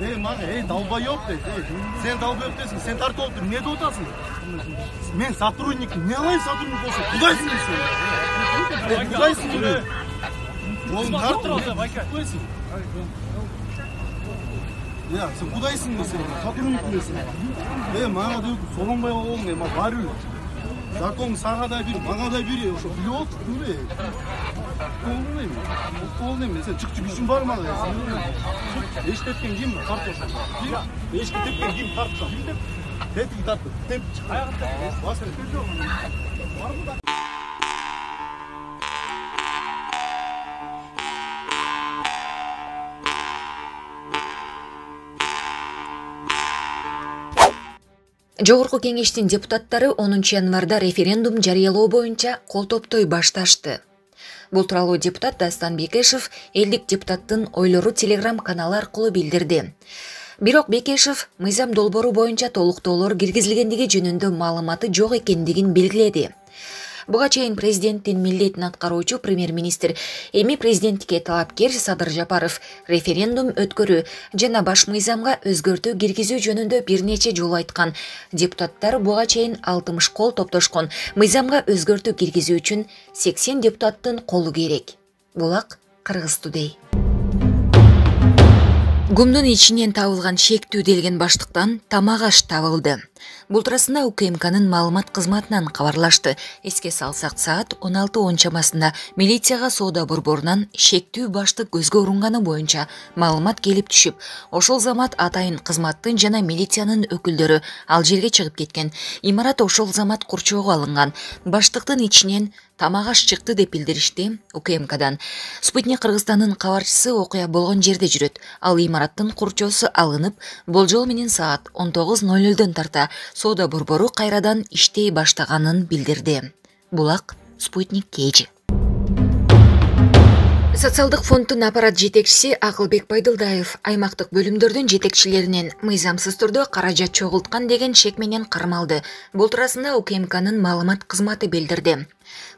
ей мага ей дейт ей сен долбоебтесің сен тартып алып тұр не деп отырсың мен сотрудник не қылайын сотрудник болса құдайсың сен ей құдайсың сен қолың тартып құдайсың иә сен құдайсың сен сотрудник емессің ей мага деп солонбай қалып мен барю закон сага да бир мага да бир ошо билип алдык эле колун эми колун эми сен чыкчы күчүң бар мага эшик тепкен ким тартып эшикти тепкен ким тартты тетиги тартты теп жогорку кеңештин депутаттары онунчу январда референдум жарыялоо боюнча кол топтой башташты бул тууралуу депутат дастан бекешев элдик депутаттын ойлору телеграм каналы аркылуу билдирди. Бирок бекешев мыйзам долбоору боюнча толуктоолор киргизилгендиги жөнүндө маалыматы жок экендигин белгиледи буга чейин президенттин милдетин аткаруучу премьер министр эми президенттикке талапкер садыр жапаров референдум өткөрүү жана баш мыйзамга өзгөртүү киргизүү жөнүндө бир нече жолу айткан. Депутаттар буга чейин алтымыш кол топтошкон. Мыйзамга өзгөртүү киргизүү үчүн сексен депутаттын колу керек. Булак кыргыз тудей. Гумдун ичинен табылган шектүү делген баштыктан тамак аш табылды бул туурасында укмкнын маалымат кызматынан кабарлашты. Эске салсак саат он алты он чамасында милицияга соода борборунан шектүү баштык көзгө урунганы боюнча маалымат келип түшүп ошол замат атайын кызматтын жана милициянын өкүлдөрү ал жерге чыгып кеткен. Имарат ошол замат курчоого алынган. Баштыктын ичинен тамак аш чыкты деп билдиришти укмкдан. Спутник кыргызстандын кабарчысы окуя болгон жерде жүрөт. Ал имараттын курчоосу алынып болжол менен саат он тогуз ноль нөлдөн тарта соода борбору кайрадан иштей баштаганын билдирди булак спутник kg социалдык фонддун аппарат жетекчиси акылбек байдылдаев аймактык бөлүмдөрдүн жетекчилеринен мыйзамсыз түрдө каражат чогулткан деген шек менен кармалды бул туурасында укмкнын маалымат кызматы билдирди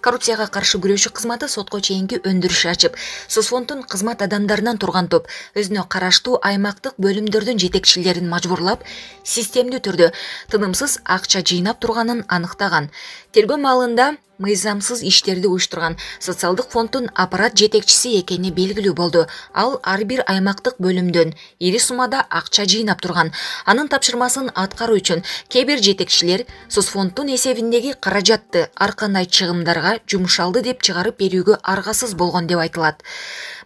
коррупцияга каршы күрөшүү кызматы сотко чейинки өндүрүш ачып соцфонддун кызмат адамдарынан турган топ өзүнө караштуу аймактык бөлүмдөрдүн жетекчилерин мажбурлап системдүү түрдө тынымсыз акча жыйнап турганын аныктаган тергөө маалында мыйзамсыз иштерди уюштурган социалдык фонддун аппарат жетекчиси экени белгилүү болду ал ар бир аймактык бөлүмдөн ири суммада акча жыйнап турган анын тапшырмасын аткаруу үчүн кээ бир жетекчилер соцфонддун эсебиндеги каражатты ар кандай чыгымдарга жумшалды деп чыгарып берүүгө аргасыз болгон деп айтылат.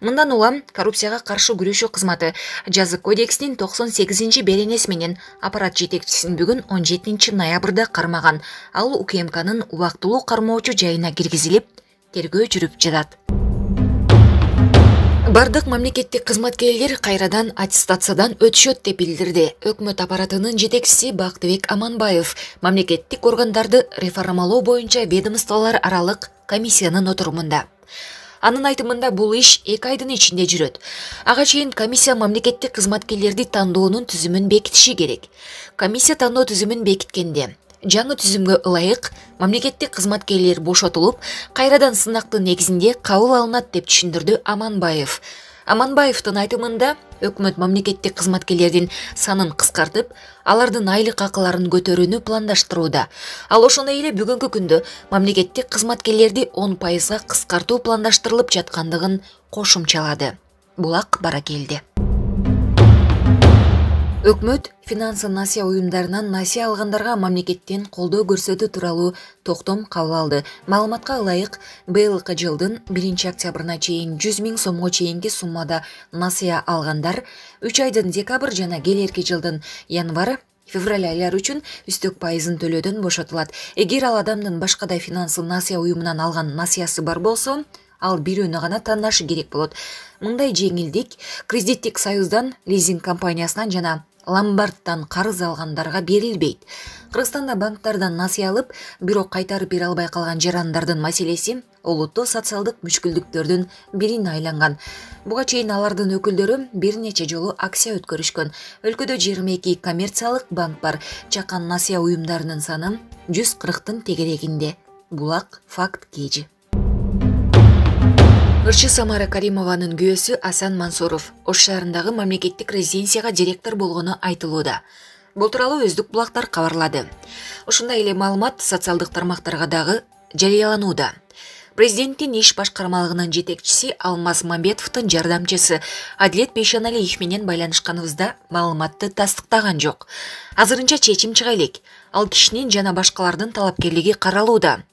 Мындан улам коррупцияга каршы күрөшүү кызматы жазык кодекстин токсон сегизинчи беренеси менен аппарат жетекчисин бүгүн он жетинчи ноябрда кармаган. Ал укмкнын убактылуу кармоочу жайына киргизилип тергөө жүрүп жатат бардык мамлекеттик кызматкерлер кайрадан аттестациядан өтүшөт деп билдирди. Өкмөт аппаратынын жетекчиси бактыбек аманбаев. Мамлекеттик органдарды реформалоо боюнча ведомстволор аралык комиссиянын отурумунда. Анын айтымында бул иш эки айдын ичинде жүрөт. Ага чейин комиссия мамлекеттик кызматкерлерди тандоонун түзүмүн бекитиши керек. Комиссия тандоо түзүмүн бекиткенде. Жаңы түзүмгө ылайык мамлекеттик кызматкерлер бошотулуп кайрадан сынактын негизинде кабыл алынат деп түшүндүрдү аманбаев. Аманбаевдин айтымында өкмөт мамлекеттик кызматкерлердин санын кыскартып алардын айлык акыларын көтөрүүнү пландаштырууда ал ошондой эле бүгүнкү күндө мамлекеттик кызматкерлерди он пайызга кыскартуу пландаштырылып жаткандыгын кошумчалады булак баракелди өкмөт финансы насыя уюмдарынан насыя алгандарга мамлекеттен колдоо көрсөтүү тууралуу токтом кабыл алды. Маалыматка ылайык быйылкы жылдын биринчи октябрына чейин жүз миң сомго чейинки суммада насыя алгандар үч айдын декабрь жана келерки жылдын январь февраль айлары үчүн үстөк пайызын төлөөдөн бошотулат эгер ал адамдын башкадай финансы насыя уюмунан алган насыясы бар болсо ал бирөөнү гана тандашы керек болот мындай жеңилдик кредиттик союздан лизинг компаниясынан жана ломбардтан карыз алгандарга берилбейт кыргызстанда банкдардан насыя алып бирок кайтарып бере албай калган жарандардын маселеси олуттуу социалдык мүшкүлдүктөрдүн бирине айланган буга чейин алардын өкүлдөрү бир нече жолу акция өткөрүшкөн өлкөдө жыйырма эки коммерциялык банк бар. Чакан насыя уюмдарынын саны жүз кырктын тегерегинде булак факт kg ырчы самара каримованын күйөөсү асан мансуров. Ош шаарындагы мамлекеттик резиденцияга директор болгону айтылууда бул тууралуу өздүк булактар кабарлады ушундай эле маалымат социалдык тармактарга дагы жарыяланууда президенттин иш башкармалыгынын жетекчиси алмаз мамбетовдун жардамчысы адилет бейшеналиев менен байланышканыбызда маалыматты тастыктаган жок азырынча чечим чыга ал кишинин жана башкалардын талапкерлиги каралууда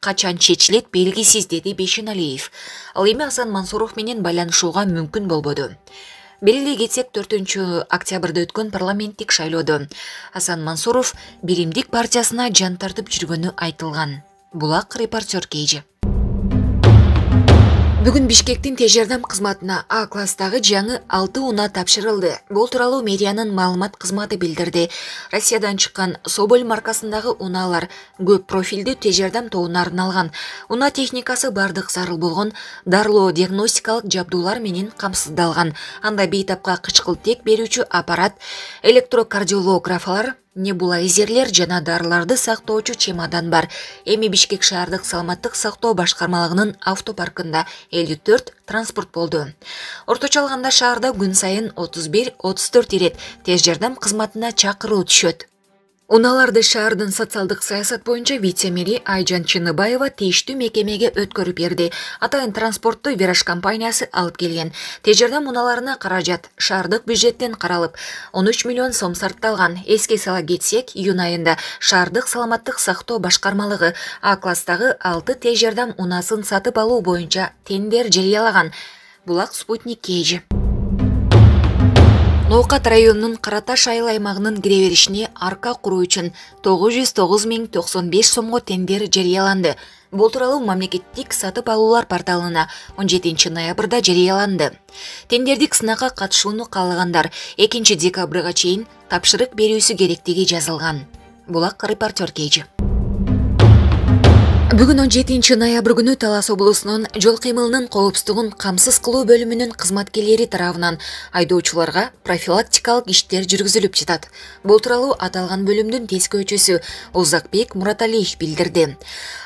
качан чечилет белгисиз деди бейшеналиев ал эми асан мансуров менен байланышууга мүмкүн болбоду. Белгилей кетсек төртүнчү октябрда өткөн парламенттик шайлоодо асан мансуров биримдик партиясына жан тартып жүргөнү айтылган. Булак репортер кейжи бүгүн бишкектин тез жардам кызматына а класстагы жаңы алты унаа тапшырылды. Бул тууралуу мэриянын маалымат кызматы билдирди россиядан чыккан соболь маркасындагы унаалар көп профилдүү тез жардам тобуна арналган унаа техникасы баардык зарыл болгон дарылоо диагностикалык жабдуулар менен камсыздалган анда бейтапка кычкылтек берүүчү аппарат электрокардиолографалар небулайзерлер жана дарыларды сактоочу чемодан бар. Эми бишкек шаардык саламаттык сактоо башкармалыгынын автопаркында элүү төрт транспорт болду. Орточо алганда шаарда күн сайын отуз бир отуз төрт ирет тез жардам кызматына чакыруу түшөт. Унааларды шаардын социалдык саясат боюнча вице мэри айжан чыныбаева тийиштүү мекемеге өткөрүп берди. Атайын транспортту вираж компаниясы алып келген. Тез жардам унааларына каражат шаардык бюджеттен каралып он үч миллион сом сарпталган. Эске сала кетсек июнь айында шаардык саламаттык сактоо башкармалыгы а класстагы алты тез жардам унаасын сатып алуу боюнча тендер жарыялаган. Булак спутник kg ноокат районунун кара таш айыл аймагынын кире беришине арка куруу үчүн тогуз жүз тогуз миң токсон тендер жарыяланды бул тууралуу мамлекеттик сатып алуулар порталына он жетинчи ноябрда жарыяланды тендердик сынакка катышууну каалагандар экинчи декабрга чейин тапшырык берүүсү керектиги жазылган булак репортер kg бүгүн он жетинчи ноябрь күнү талас облусунун жол кыймылынын коопсуздугун камсыз кылуу бөлүмүнүн кызматкерлери тарабынан айдоочуларга профилактикалык иштер жүргүзүлүп жатат. Бул тууралуу аталган бөлүмдүн тескөөчүсү озакбек мураталиев билдирди.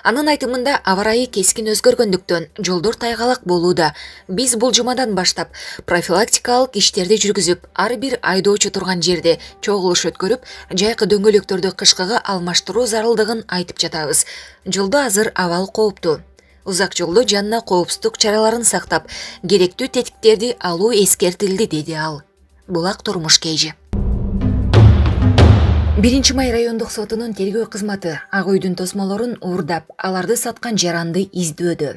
Анын айтымында аба ырайы кескин өзгөргөндүктөн жолдор тайгалак болууда. Биз бул жумадан баштап профилактикалык иштерди жүргүзүп ар бир айдоочу турган жерде чогулуш өткөрүп жайкы дөңгөлөктөрдү кышкыга алмаштыруу зарылдыгын айтып жатабыз. Жолдо азыр абал кооптуу узак жолдо жанына коопсуздук чараларын сактап керектүү тетиктерди алуу эскертилди деди ал. Булак турмуш kg биринчи май райондук сотунун тергөө кызматы ак үйдүн тосмолорун уурдап аларды саткан жаранды издөөдө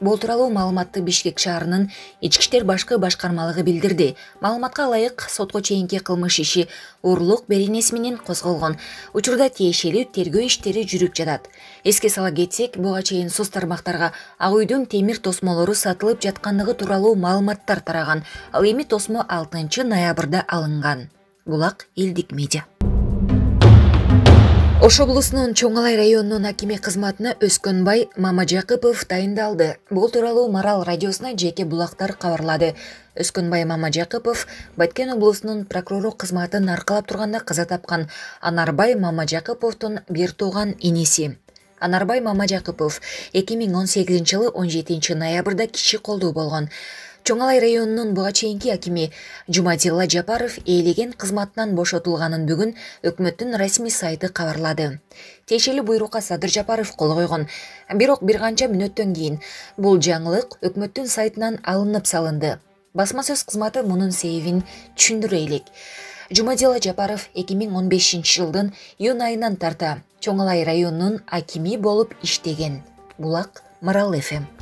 бул тууралуу маалыматты бишкек шаарынын ички иштер башкы башкармалыгы билдирди. Маалыматка ылайык сотко чейинки кылмыш иши урлук беренеси менен козголгон. Учурда тиешелүү тергөө иштери жүрүп жатат. Эске сала кетсек буга чейин соц тармактарга ак үйдүн темир тосмолору сатылып жаткандыгы тууралуу маалыматтар тараган. Ал эми тосмо алтынчы ноябрда алынган. Булак элдик медиа ош облусунун чоң алай районунун акими кызматына өскөнбай мамажакыпов дайындалды бул тууралуу марал радиосуна жеке булактар кабарлады. Өскөнбай мамажакыпов баткен облусунун прокурору кызматын аркалап турганда каза тапкан анарбай мамажакыповдун бир тууган иниси анарбай мамажакыпов эки миң он сегизинчи жылы он жетинчи ноябрда колдуу болгон. Чоң алай районунун буга чейинки акими жумадилла жапаров ээлеген кызматынан бошотулганын бүгүн өкмөттүн расмий сайты кабарлады. Тиешелүү буйрукка садыр жапаров кол койгон. Бирок бир канча мүнөттөн кийин бул жаңылык өкмөттүн сайтынан алынып салынды. Басма сөз кызматы мунун себебин түшүндүрө элек. Жумадилла жапаров эки миң он бешинчи жылдын июнь айынан тарта чоң алай районунун акими болуп иштеген. Булак марал фм